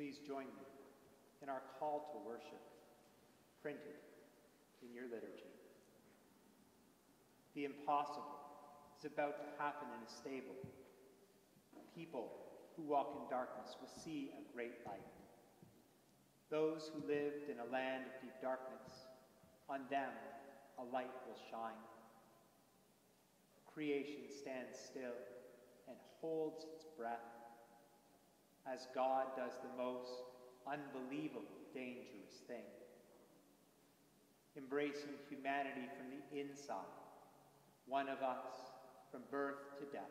Please join me in our call to worship, printed in your liturgy. The impossible is about to happen in a stable. People who walk in darkness will see a great light. Those who lived in a land of deep darkness, on them a light will shine. Creation stands still and holds its breath as God does the most unbelievable, dangerous thing. Embracing humanity from the inside, one of us from birth to death.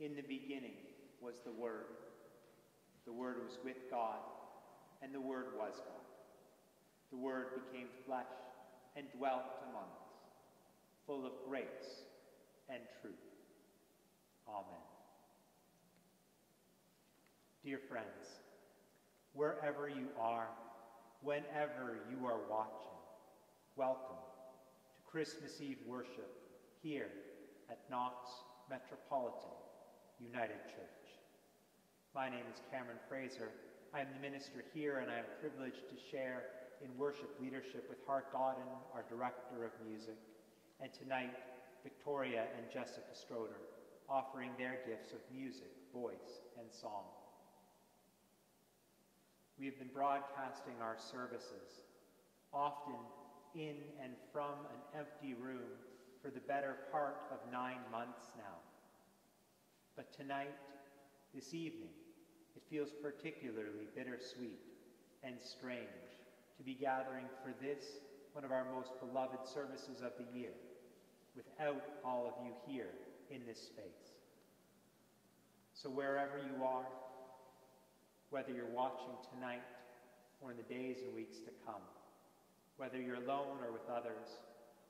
In the beginning was the Word. The Word was with God, and the Word was God. The Word became flesh and dwelt among us, full of grace and truth. Amen. Dear friends, wherever you are, whenever you are watching, welcome to Christmas Eve worship here at Knox Metropolitan United Church. My name is Cameron Fraser. I am the minister here and I am privileged to share in worship leadership with Hart Godden, our director of music, and tonight Victoria and Jessica Stroeder offering their gifts of music, voice, and song. We have been broadcasting our services, often in and from an empty room for the better part of nine months now. But tonight, this evening, it feels particularly bittersweet and strange to be gathering for this, one of our most beloved services of the year, without all of you here in this space. So wherever you are, whether you're watching tonight or in the days and weeks to come, whether you're alone or with others,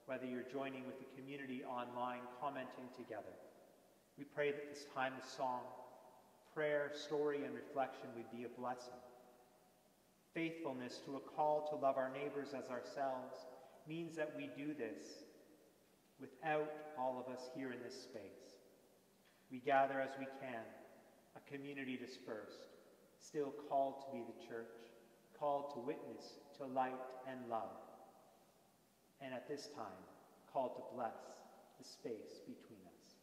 whether you're joining with the community online, commenting together, we pray that this time of song, prayer, story, and reflection would be a blessing. Faithfulness to a call to love our neighbors as ourselves means that we do this without all of us here in this space. We gather as we can, a community dispersed, still called to be the church, called to witness to light and love, and at this time, called to bless the space between us.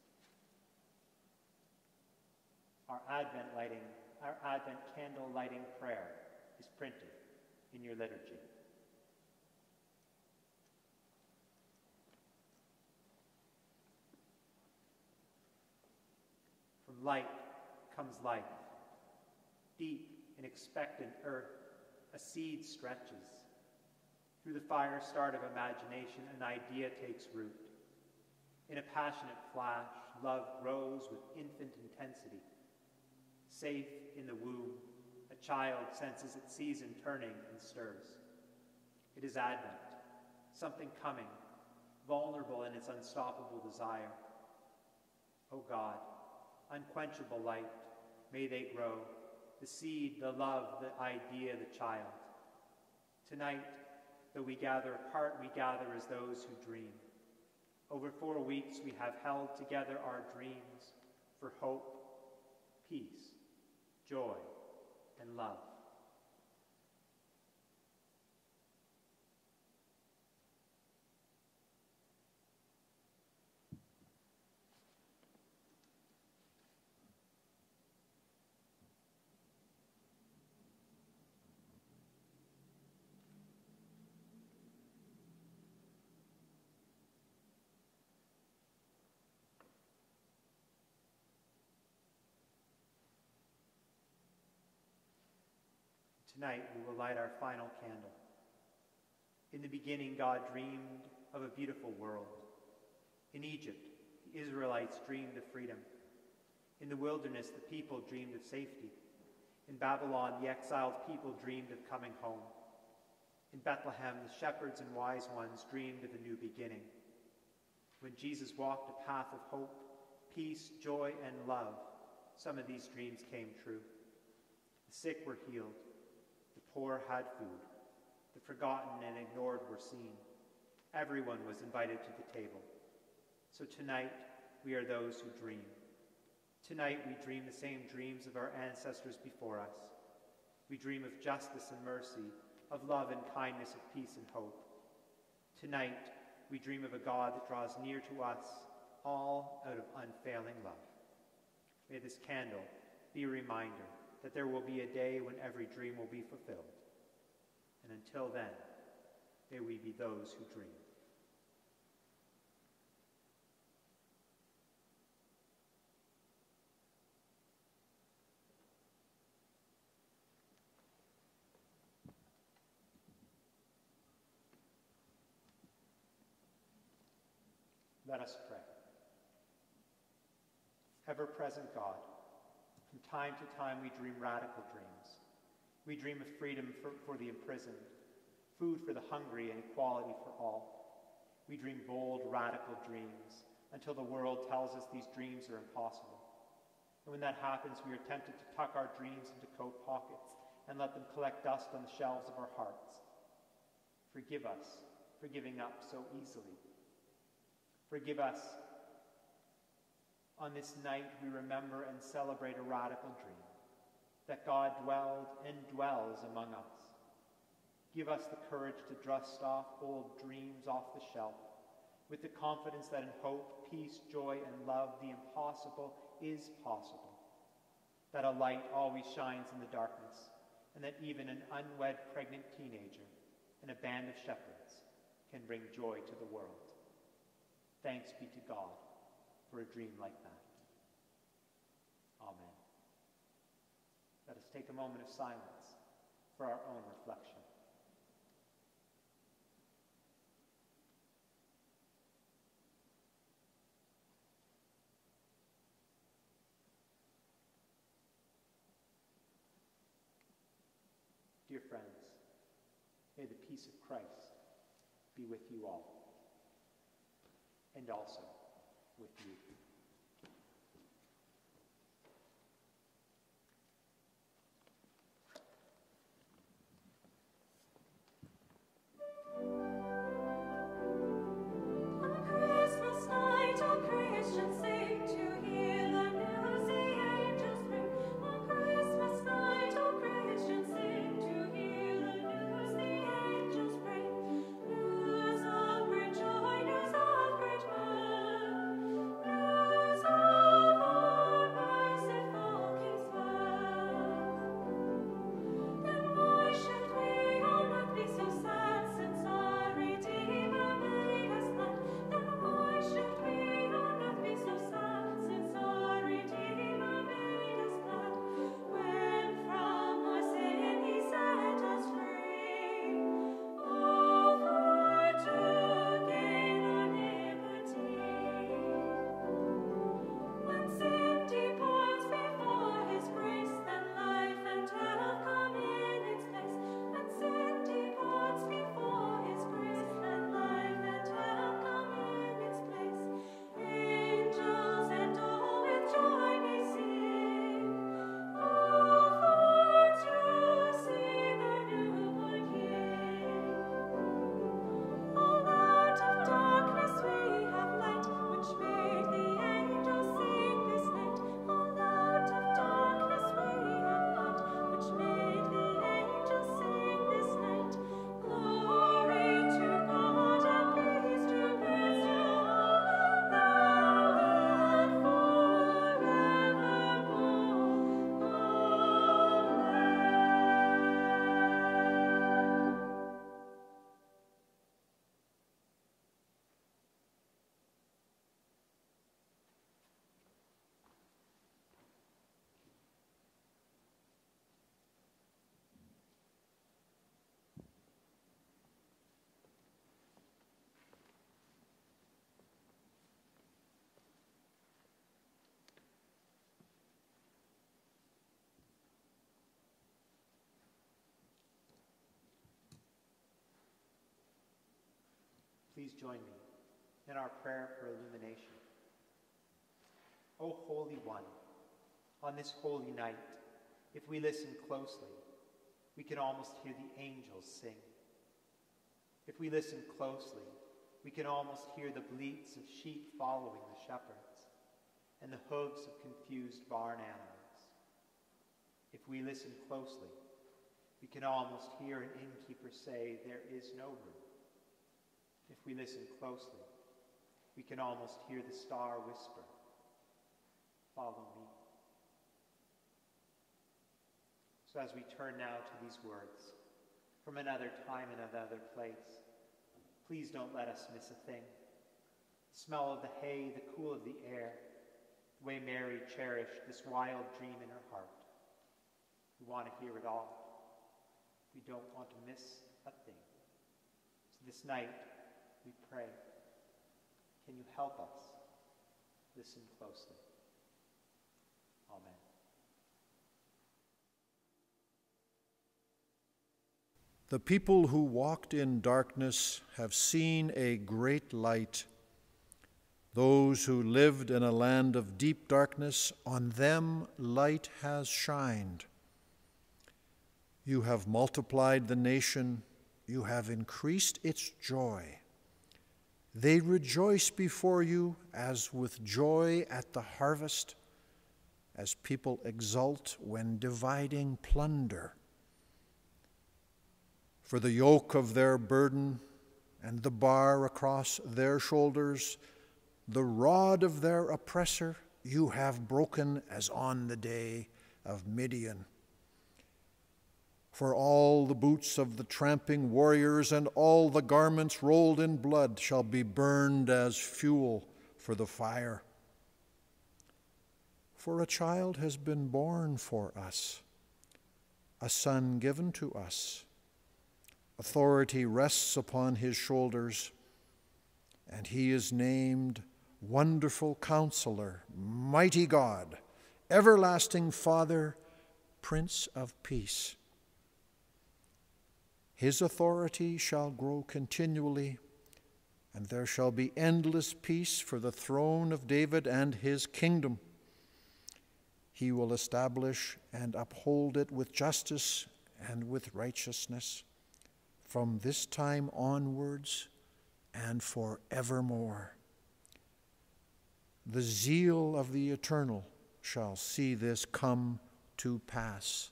Our Advent lighting, our Advent candle lighting prayer is printed in your liturgy. From light comes life. Deep and expectant earth, a seed stretches. Through the fire start of imagination, an idea takes root. In a passionate flash, love grows with infant intensity. Safe in the womb, a child senses its season turning and stirs. It is Advent, something coming, vulnerable in its unstoppable desire. O oh God, unquenchable light, may they grow, the seed, the love, the idea, the child. Tonight, though we gather apart, we gather as those who dream. Over four weeks, we have held together our dreams for hope, peace, joy, and love. Tonight we will light our final candle. In the beginning, God dreamed of a beautiful world. In Egypt, the Israelites dreamed of freedom. In the wilderness, the people dreamed of safety. In Babylon, the exiled people dreamed of coming home. In Bethlehem, the shepherds and wise ones dreamed of a new beginning. When Jesus walked a path of hope, peace, joy, and love, some of these dreams came true. The sick were healed poor had food. The forgotten and ignored were seen. Everyone was invited to the table. So tonight, we are those who dream. Tonight, we dream the same dreams of our ancestors before us. We dream of justice and mercy, of love and kindness, of peace and hope. Tonight, we dream of a God that draws near to us, all out of unfailing love. May this candle be a reminder that there will be a day when every dream will be fulfilled. And until then, may we be those who dream. Let us pray. Ever present God, from time to time, we dream radical dreams. We dream of freedom for, for the imprisoned, food for the hungry, and equality for all. We dream bold, radical dreams until the world tells us these dreams are impossible. And when that happens, we are tempted to tuck our dreams into coat pockets and let them collect dust on the shelves of our hearts. Forgive us for giving up so easily. Forgive us. On this night, we remember and celebrate a radical dream that God dwelled and dwells among us. Give us the courage to dust off old dreams off the shelf with the confidence that in hope, peace, joy, and love, the impossible is possible. That a light always shines in the darkness, and that even an unwed pregnant teenager and a band of shepherds can bring joy to the world. Thanks be to God for a dream like that. Amen. Let us take a moment of silence for our own reflection. Dear friends, may the peace of Christ be with you all, and also with you. Please join me in our prayer for illumination. O Holy One, on this holy night, if we listen closely, we can almost hear the angels sing. If we listen closely, we can almost hear the bleats of sheep following the shepherds and the hooves of confused barn animals. If we listen closely, we can almost hear an innkeeper say, There is no room. If we listen closely, we can almost hear the star whisper, Follow me. So as we turn now to these words from another time and another place, please don't let us miss a thing. The smell of the hay, the cool of the air, the way Mary cherished this wild dream in her heart. We want to hear it all. We don't want to miss a thing. So this night, we pray. Can you help us? Listen closely. Amen. The people who walked in darkness have seen a great light. Those who lived in a land of deep darkness, on them light has shined. You have multiplied the nation, you have increased its joy. They rejoice before you as with joy at the harvest, as people exult when dividing plunder. For the yoke of their burden and the bar across their shoulders, the rod of their oppressor you have broken as on the day of Midian. For all the boots of the tramping warriors and all the garments rolled in blood shall be burned as fuel for the fire. For a child has been born for us, a son given to us. Authority rests upon his shoulders, and he is named Wonderful Counselor, Mighty God, Everlasting Father, Prince of Peace. His authority shall grow continually, and there shall be endless peace for the throne of David and his kingdom. He will establish and uphold it with justice and with righteousness from this time onwards and forevermore. The zeal of the eternal shall see this come to pass.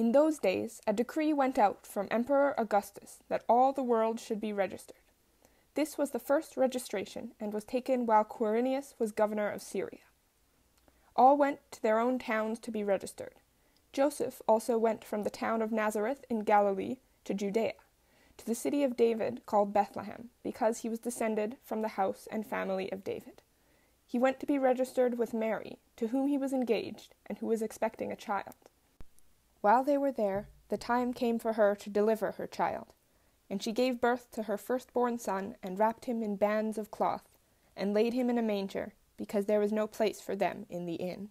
In those days, a decree went out from Emperor Augustus that all the world should be registered. This was the first registration and was taken while Quirinius was governor of Syria. All went to their own towns to be registered. Joseph also went from the town of Nazareth in Galilee to Judea, to the city of David called Bethlehem, because he was descended from the house and family of David. He went to be registered with Mary, to whom he was engaged, and who was expecting a child. While they were there, the time came for her to deliver her child. And she gave birth to her firstborn son, and wrapped him in bands of cloth, and laid him in a manger, because there was no place for them in the inn.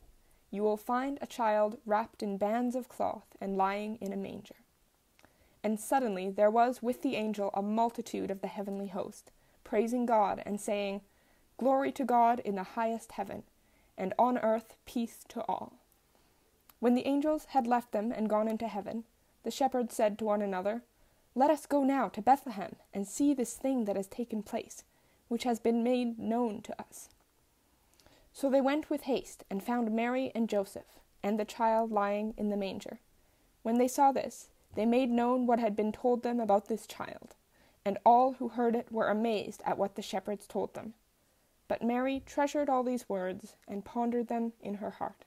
You will find a child wrapped in bands of cloth and lying in a manger. And suddenly there was with the angel a multitude of the heavenly host, praising God and saying, Glory to God in the highest heaven, and on earth peace to all. When the angels had left them and gone into heaven, the shepherds said to one another, Let us go now to Bethlehem and see this thing that has taken place, which has been made known to us. So they went with haste and found Mary and Joseph, and the child lying in the manger. When they saw this, they made known what had been told them about this child, and all who heard it were amazed at what the shepherds told them. But Mary treasured all these words and pondered them in her heart.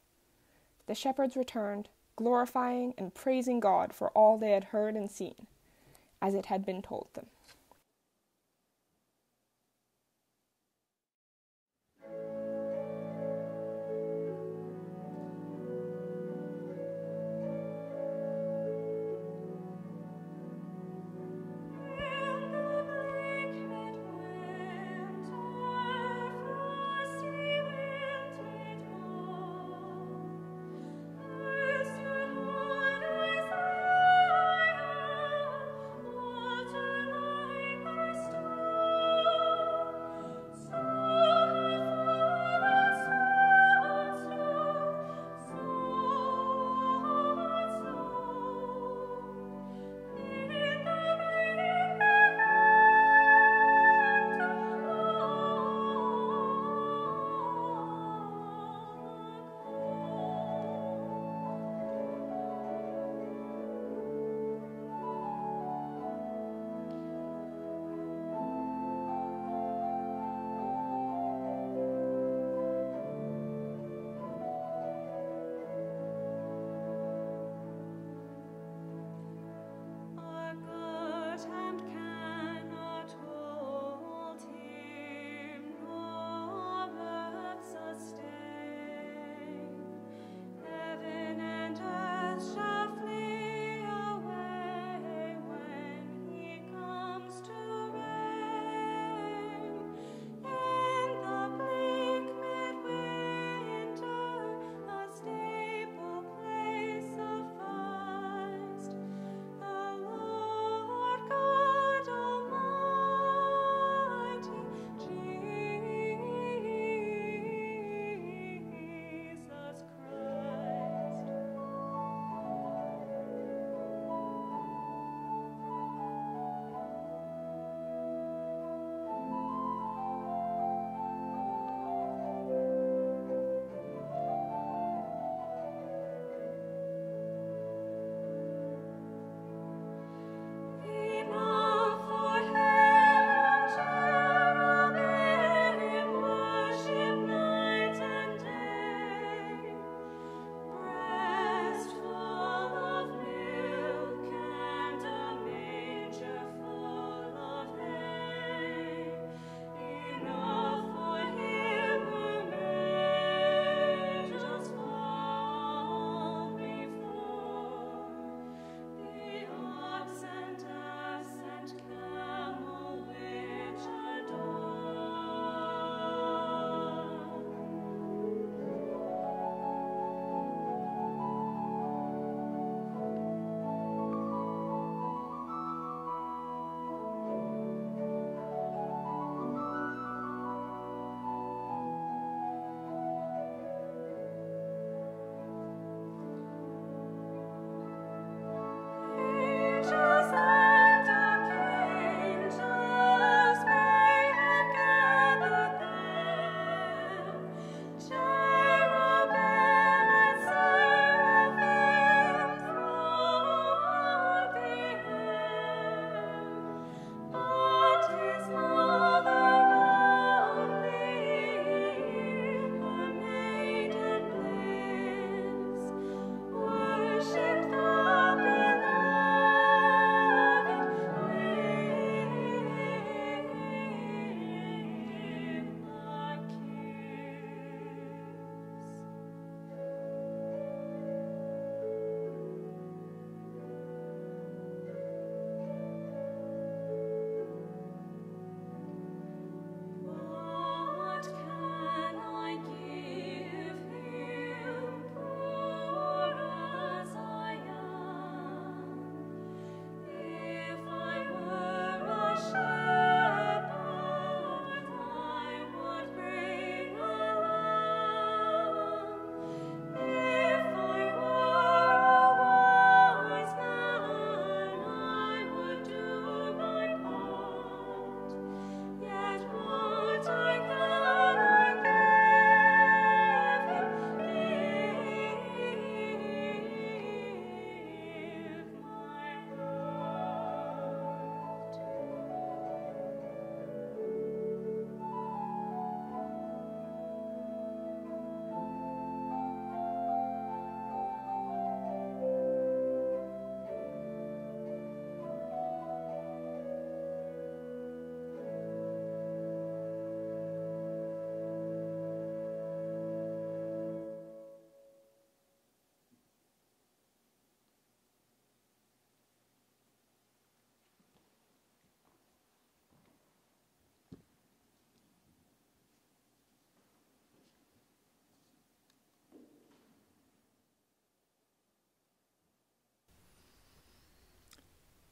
The shepherds returned, glorifying and praising God for all they had heard and seen, as it had been told them.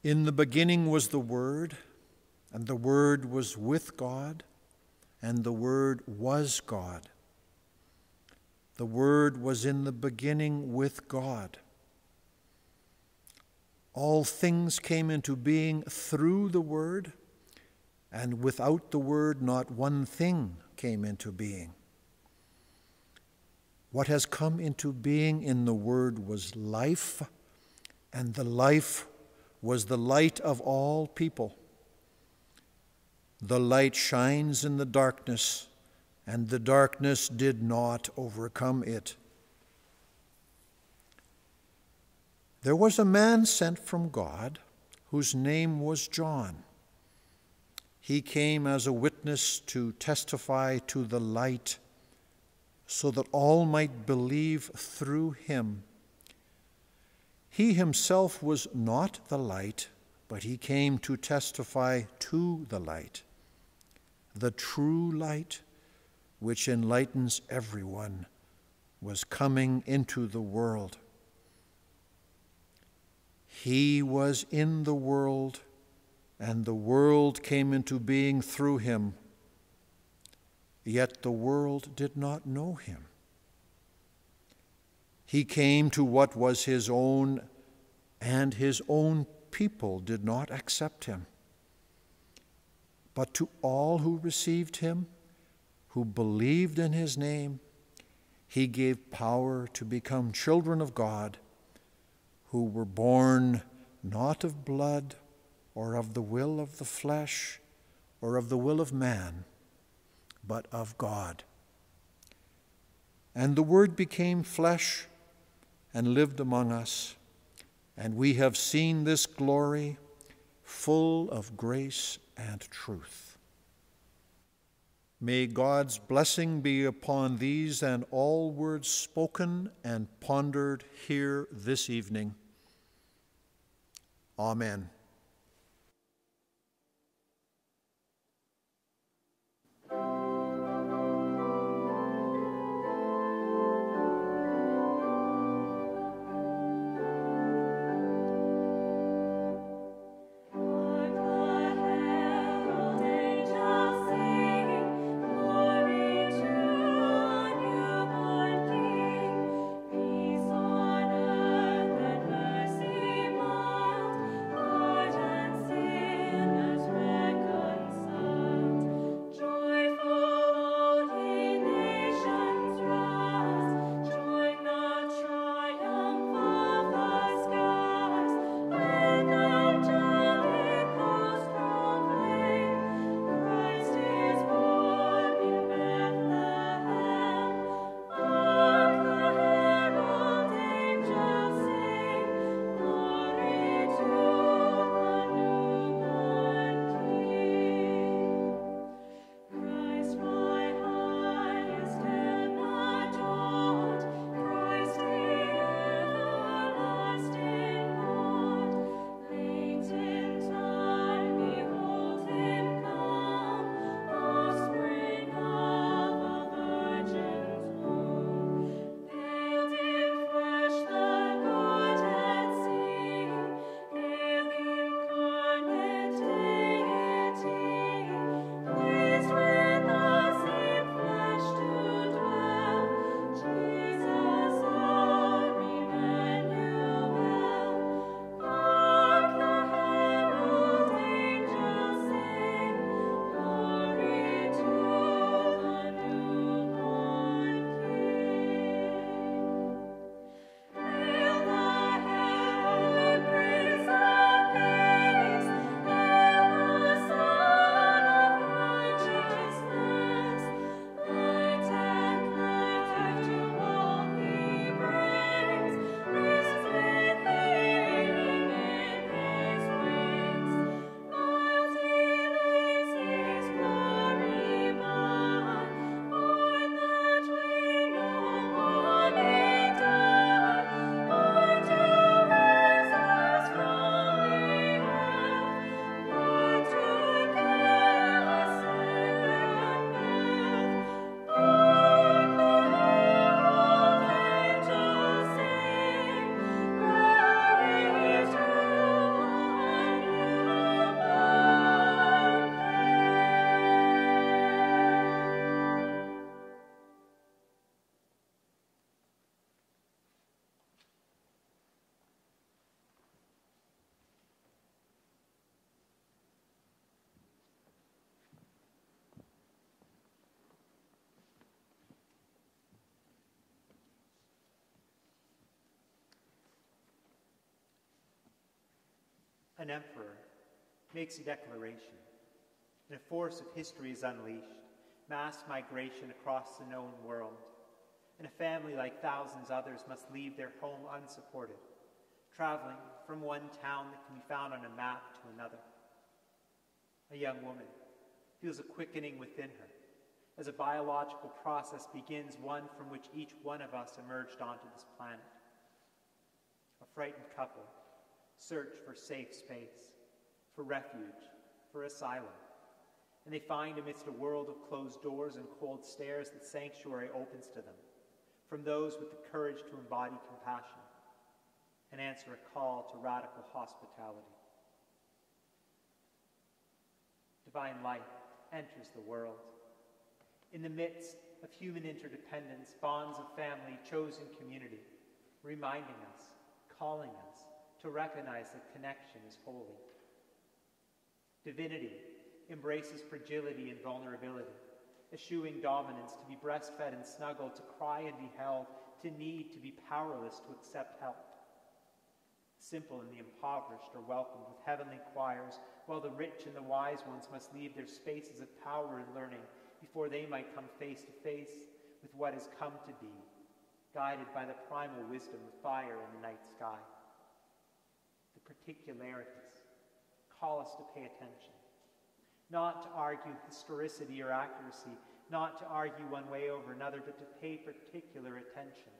In the beginning was the Word, and the Word was with God, and the Word was God. The Word was in the beginning with God. All things came into being through the Word, and without the Word, not one thing came into being. What has come into being in the Word was life, and the life was the light of all people. The light shines in the darkness, and the darkness did not overcome it. There was a man sent from God whose name was John. He came as a witness to testify to the light, so that all might believe through him. He himself was not the light, but he came to testify to the light, the true light which enlightens everyone, was coming into the world. He was in the world, and the world came into being through him, yet the world did not know him. He came to what was his own, and his own people did not accept him. But to all who received him, who believed in his name, he gave power to become children of God who were born not of blood or of the will of the flesh or of the will of man, but of God. And the Word became flesh and lived among us, and we have seen this glory full of grace and truth. May God's blessing be upon these and all words spoken and pondered here this evening. Amen. An emperor, makes a declaration, and a force of history is unleashed, mass migration across the known world, and a family like thousands others must leave their home unsupported, traveling from one town that can be found on a map to another. A young woman feels a quickening within her as a biological process begins, one from which each one of us emerged onto this planet. A frightened couple search for safe space, for refuge, for asylum, and they find amidst a world of closed doors and cold stares that sanctuary opens to them from those with the courage to embody compassion and answer a call to radical hospitality. Divine light enters the world in the midst of human interdependence, bonds of family, chosen community, reminding us, calling us to recognize that connection is holy. Divinity embraces fragility and vulnerability, eschewing dominance, to be breastfed and snuggled, to cry and be held, to need, to be powerless, to accept help. Simple and the impoverished are welcomed with heavenly choirs, while the rich and the wise ones must leave their spaces of power and learning before they might come face to face with what has come to be, guided by the primal wisdom of fire in the night sky. Particularities call us to pay attention, not to argue historicity or accuracy, not to argue one way over another, but to pay particular attention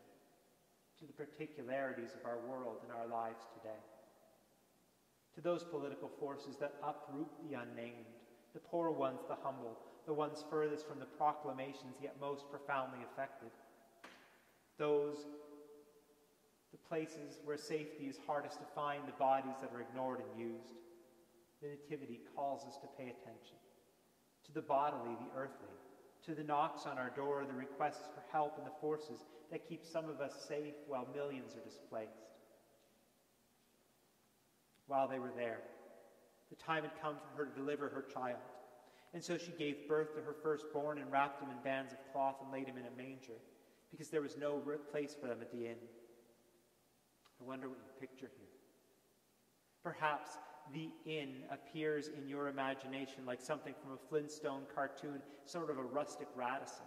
to the particularities of our world and our lives today. To those political forces that uproot the unnamed, the poor ones, the humble, the ones furthest from the proclamations yet most profoundly affected. Those, the places where safety is hardest to find, the bodies that are ignored and used. The Nativity calls us to pay attention to the bodily, the earthly, to the knocks on our door, the requests for help, and the forces that keep some of us safe while millions are displaced. While they were there, the time had come for her to deliver her child. And so she gave birth to her firstborn and wrapped him in bands of cloth and laid him in a manger, because there was no place for them at the inn. I wonder what you picture here. Perhaps the inn appears in your imagination like something from a Flintstone cartoon, sort of a rustic Radisson.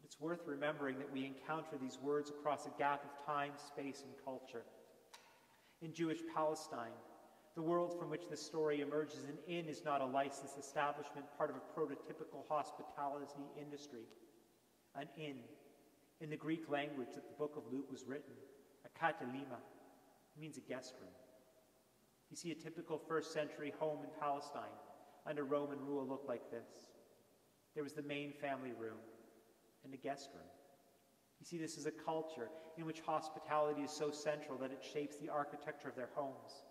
But it's worth remembering that we encounter these words across a gap of time, space, and culture. In Jewish Palestine, the world from which the story emerges, an inn is not a licensed establishment, part of a prototypical hospitality industry. An inn, in the Greek language that the book of Luke was written, a katalima, means a guest room. You see, a typical first century home in Palestine under Roman rule looked like this. There was the main family room and a guest room. You see, this is a culture in which hospitality is so central that it shapes the architecture of their homes.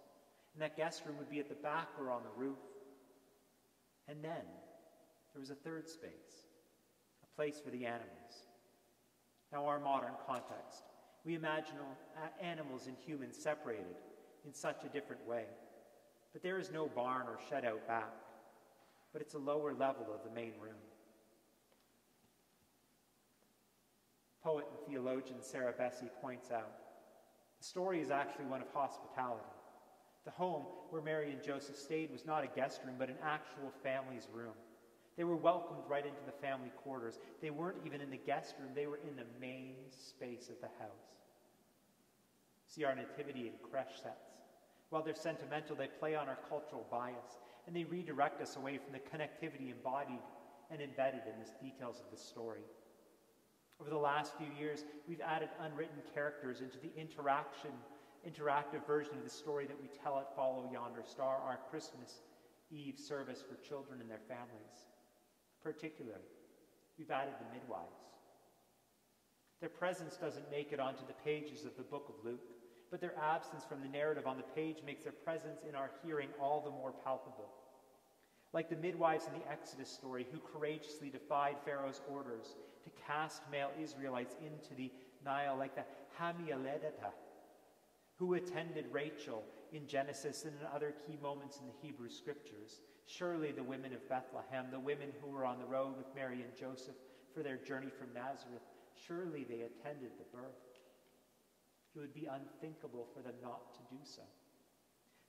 And that guest room would be at the back or on the roof. And then there was a third space, a place for the animals. Now, our modern context, we imagine uh, animals and humans separated in such a different way. But there is no barn or shed out back, but it's a lower level of the main room. Poet and theologian Sarah Bessey points out the story is actually one of hospitality. The home where Mary and Joseph stayed was not a guest room, but an actual family's room. They were welcomed right into the family quarters. They weren't even in the guest room, they were in the main space of the house. See our nativity and creche sets. While they're sentimental, they play on our cultural bias, and they redirect us away from the connectivity embodied and embedded in the details of the story. Over the last few years, we've added unwritten characters into the interaction interactive version of the story that we tell at Follow Yonder Star, our Christmas Eve service for children and their families. Particularly, we've added the midwives. Their presence doesn't make it onto the pages of the book of Luke, but their absence from the narrative on the page makes their presence in our hearing all the more palpable. Like the midwives in the Exodus story who courageously defied Pharaoh's orders to cast male Israelites into the Nile, like the Hamialedata who attended Rachel in Genesis and in other key moments in the Hebrew scriptures. Surely the women of Bethlehem, the women who were on the road with Mary and Joseph for their journey from Nazareth, surely they attended the birth. It would be unthinkable for them not to do so.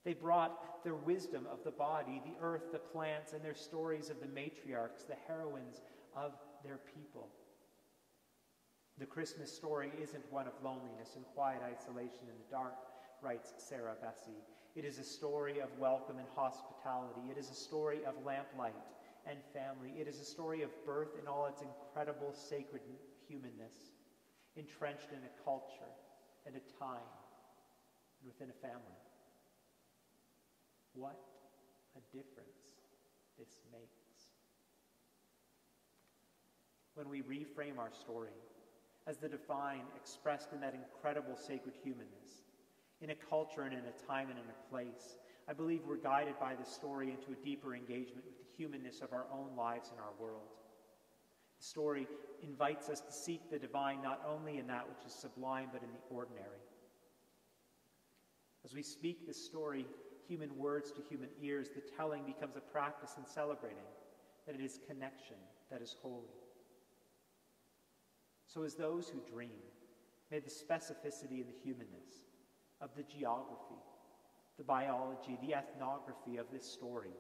They brought their wisdom of the body, the earth, the plants, and their stories of the matriarchs, the heroines of their people. The Christmas story isn't one of loneliness and quiet isolation in the dark, writes Sarah Bessey. It is a story of welcome and hospitality. It is a story of lamplight and family. It is a story of birth in all its incredible sacred humanness, entrenched in a culture and a time and within a family. What a difference this makes. When we reframe our story as the divine expressed in that incredible sacred humanness, in a culture and in a time and in a place, I believe we're guided by this story into a deeper engagement with the humanness of our own lives and our world. The story invites us to seek the divine not only in that which is sublime, but in the ordinary. As we speak this story, human words to human ears, the telling becomes a practice in celebrating that it is connection that is holy. So, as those who dream, may the specificity and the humanness of the geography, the biology, the ethnography of this story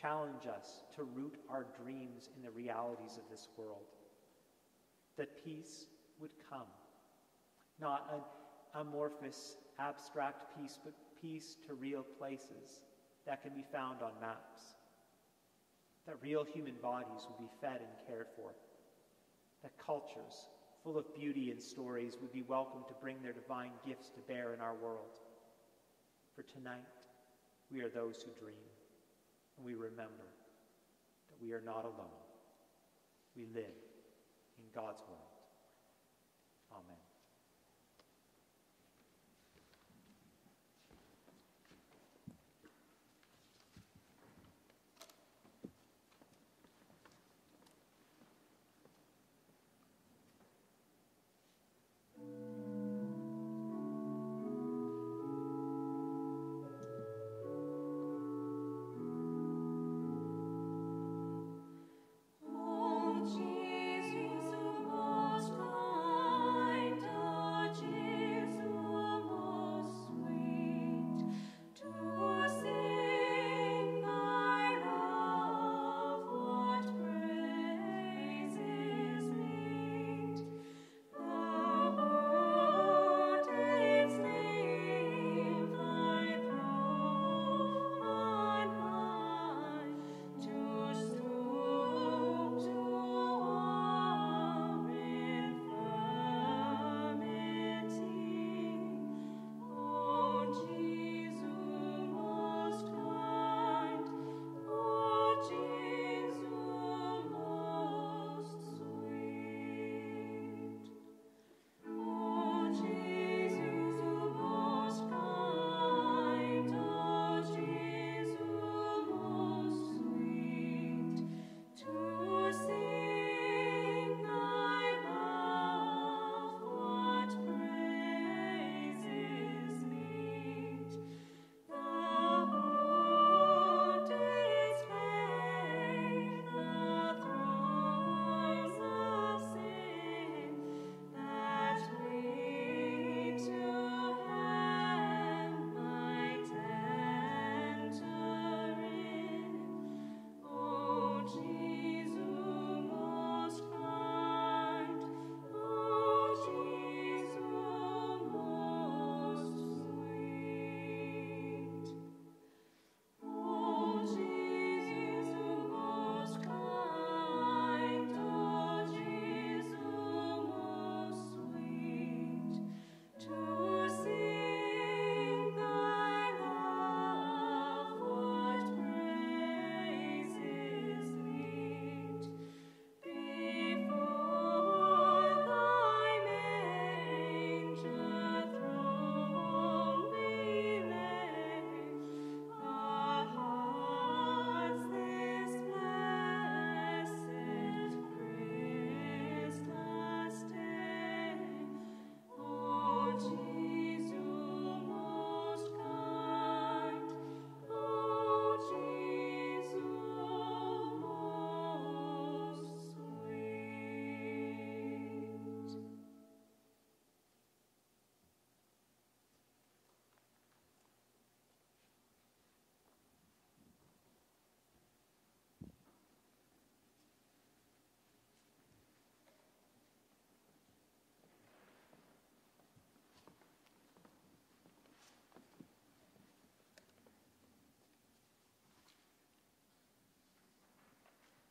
challenge us to root our dreams in the realities of this world. That peace would come, not an amorphous, abstract peace, but peace to real places that can be found on maps. That real human bodies would be fed and cared for. That cultures full of beauty and stories would be welcome to bring their divine gifts to bear in our world. For tonight, we are those who dream, and we remember that we are not alone. We live in God's world.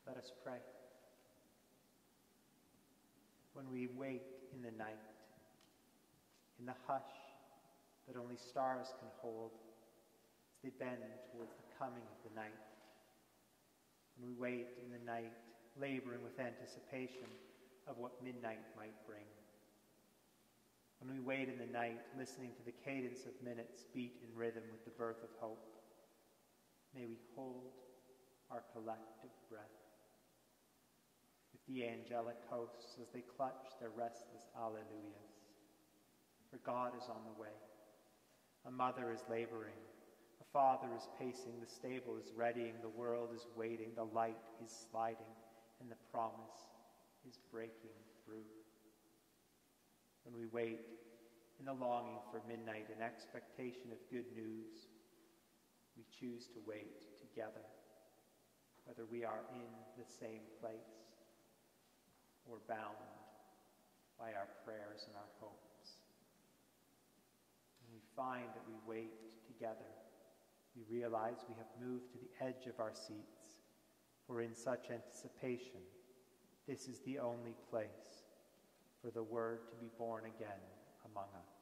Let us pray. When we wait in the night, in the hush that only stars can hold, as they bend towards the coming of the night, when we wait in the night, laboring with anticipation of what midnight might bring. When we wait in the night, listening to the cadence of minutes beat in rhythm with the birth of hope, may we hold our collective breath the angelic hosts as they clutch their restless alleluias. For God is on the way. A mother is laboring. A father is pacing. The stable is readying. The world is waiting. The light is sliding. And the promise is breaking through. When we wait in the longing for midnight and expectation of good news, we choose to wait together, whether we are in the same place or bound by our prayers and our hopes. We find that we wait together, we realize we have moved to the edge of our seats, for in such anticipation, this is the only place for the Word to be born again among us.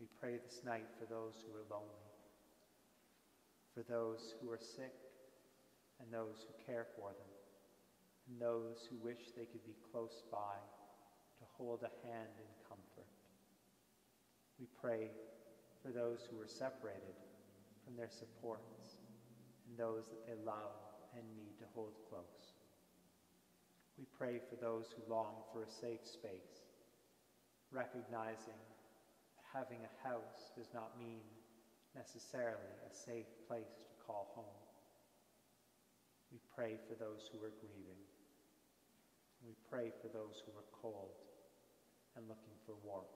We pray this night for those who are lonely, for those who are sick, and those who care for them, and those who wish they could be close by to hold a hand in comfort. We pray for those who are separated from their supports and those that they love and need to hold close. We pray for those who long for a safe space, recognizing that having a house does not mean necessarily a safe place to call home. We pray for those who are grieving. We pray for those who are cold and looking for warmth,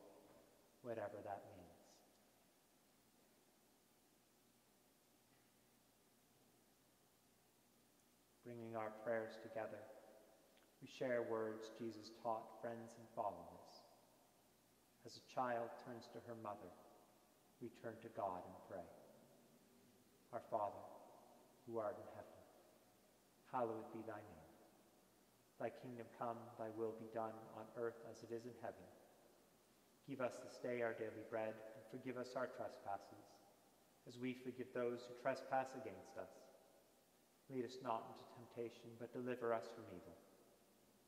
whatever that means. Bringing our prayers together, we share words Jesus taught friends and followers. As a child turns to her mother, we turn to God and pray. Our Father, who art in heaven, hallowed be thy name. Thy kingdom come, thy will be done on earth as it is in heaven. Give us this day our daily bread, and forgive us our trespasses, as we forgive those who trespass against us. Lead us not into temptation, but deliver us from evil.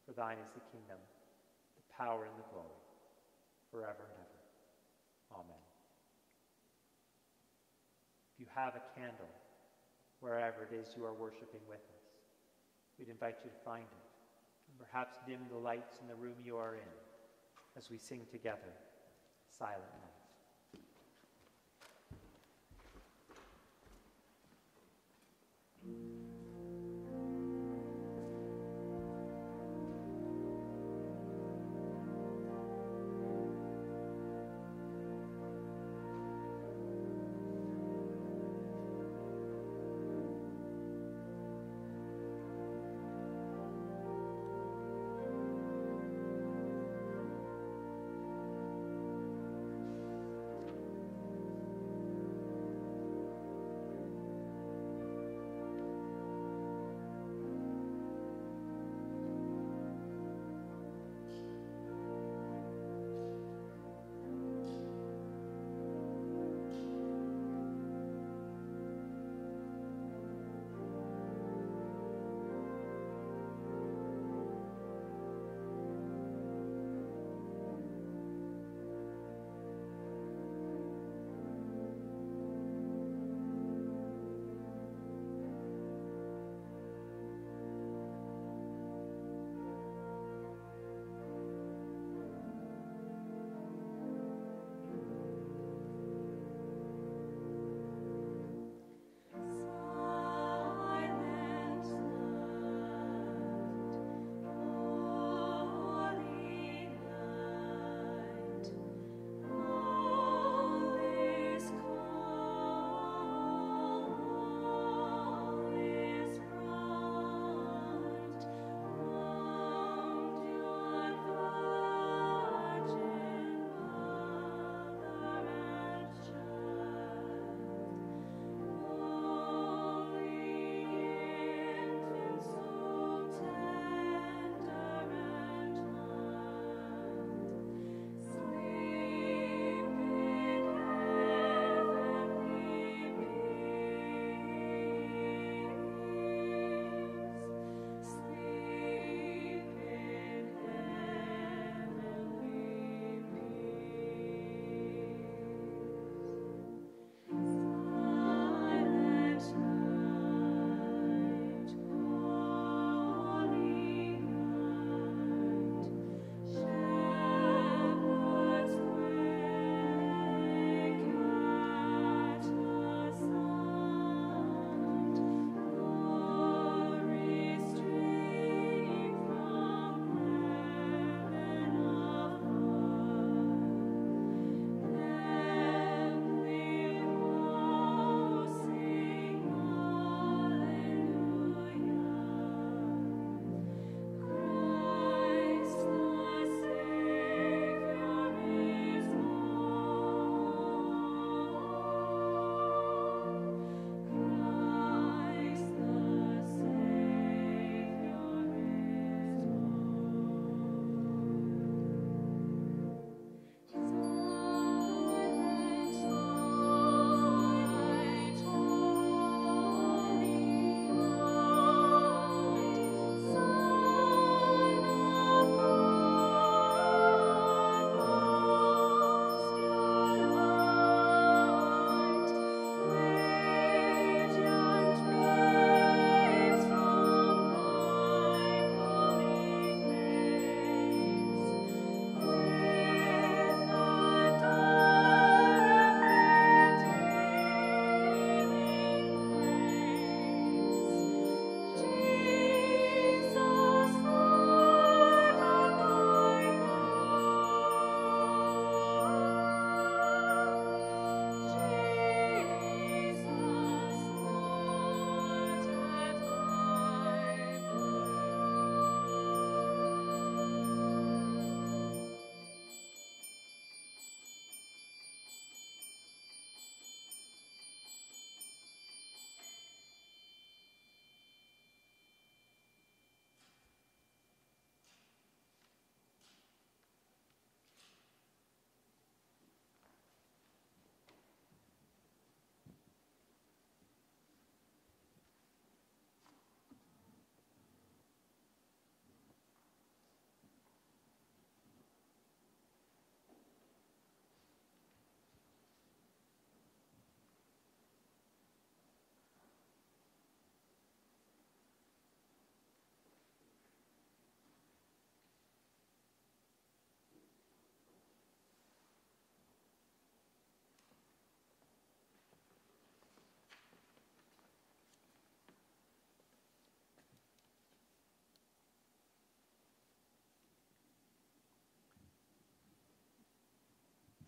For thine is the kingdom, the power, and the glory, forever and ever. Amen. If you have a candle, wherever it is you are worshiping with us, we'd invite you to find it perhaps dim the lights in the room you are in as we sing together Silent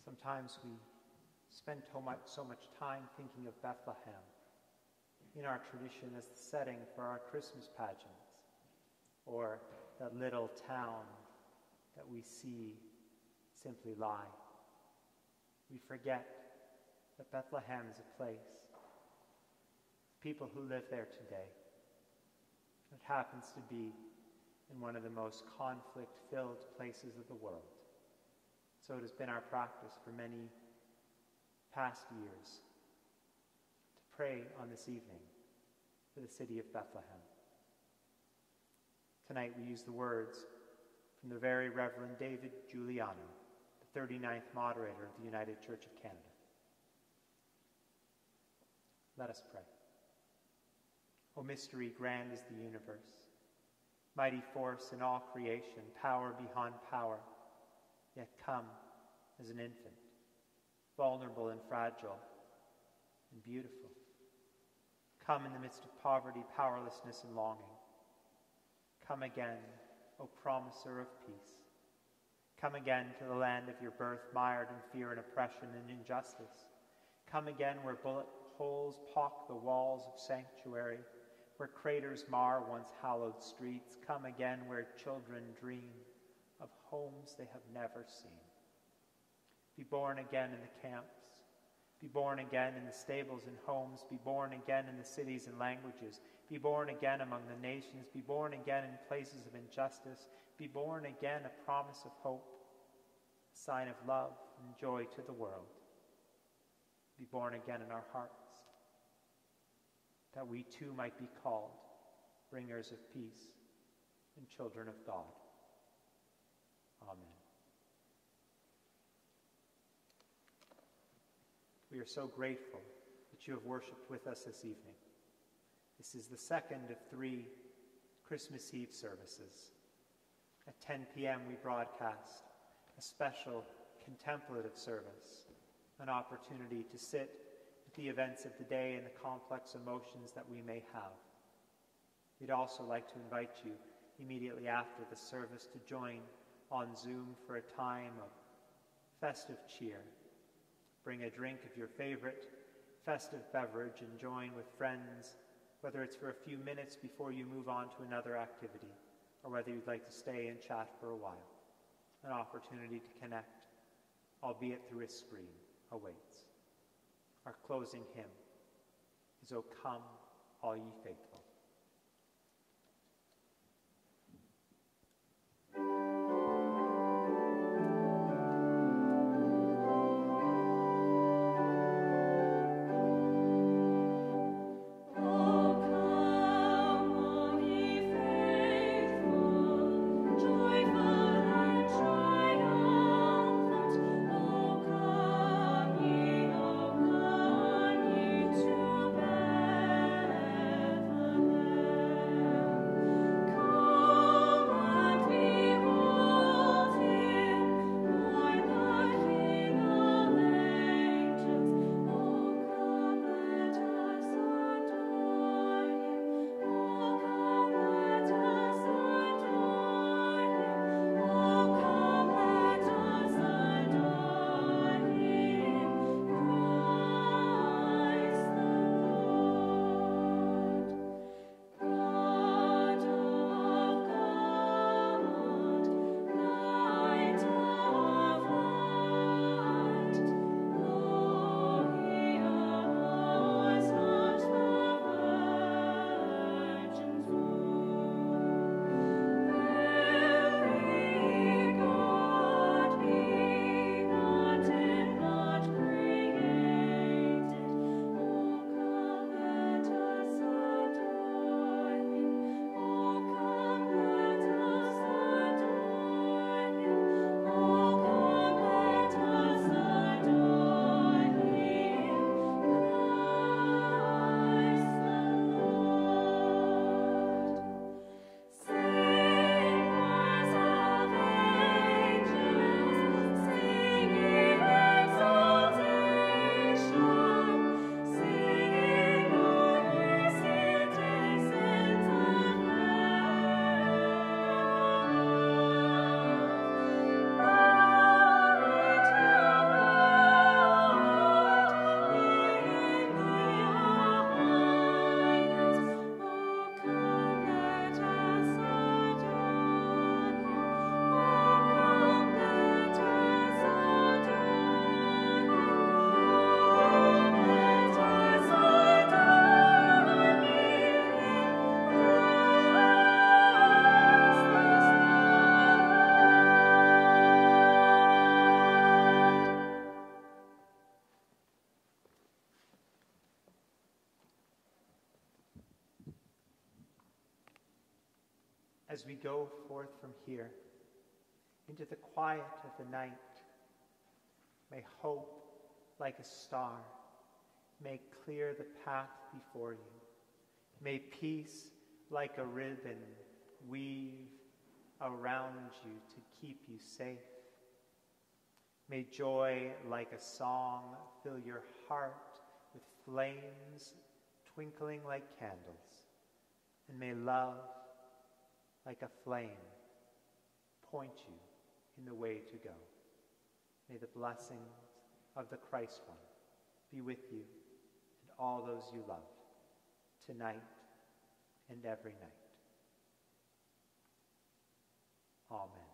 Sometimes we spend so much, time thinking of Bethlehem in our tradition as the setting for our Christmas pageants, or that little town that we see simply lie. We forget that Bethlehem is a place, people who live there today. It happens to be in one of the most conflict filled places of the world. So it has been our practice for many past years to pray on this evening for the city of Bethlehem. Tonight we use the words from the very Reverend David Giuliano, the 39th moderator of the United Church of Canada. Let us pray. O mystery grand is the universe, mighty force in all creation, power beyond power, yet come as an infant, vulnerable and fragile and beautiful. Come in the midst of poverty, powerlessness, and longing. Come again, O promiser of peace. Come again to the land of your birth, mired in fear and oppression and injustice. Come again where bullet holes pock the walls of sanctuary, where craters mar once hallowed streets. Come again where children dream of homes they have never seen. Be born again in the camps. Be born again in the stables and homes. Be born again in the cities and languages. Be born again among the nations. Be born again in places of injustice. Be born again a promise of hope, a sign of love and joy to the world. Be born again in our hearts, that we too might be called bringers of peace and children of God. Amen. We are so grateful that you have worshiped with us this evening. This is the second of three Christmas Eve services. At 10 p.m., we broadcast a special contemplative service, an opportunity to sit with the events of the day and the complex emotions that we may have. We'd also like to invite you immediately after the service to join on Zoom for a time of festive cheer Bring a drink of your favorite festive beverage and join with friends, whether it's for a few minutes before you move on to another activity, or whether you'd like to stay and chat for a while. An opportunity to connect, albeit through a screen, awaits. Our closing hymn is O come, all ye faithful. As we go forth from here into the quiet of the night, may hope, like a star, make clear the path before you. May peace, like a ribbon, weave around you to keep you safe. May joy, like a song, fill your heart with flames twinkling like candles. And may love, like a flame, point you in the way to go. May the blessings of the Christ one be with you and all those you love tonight and every night. Amen.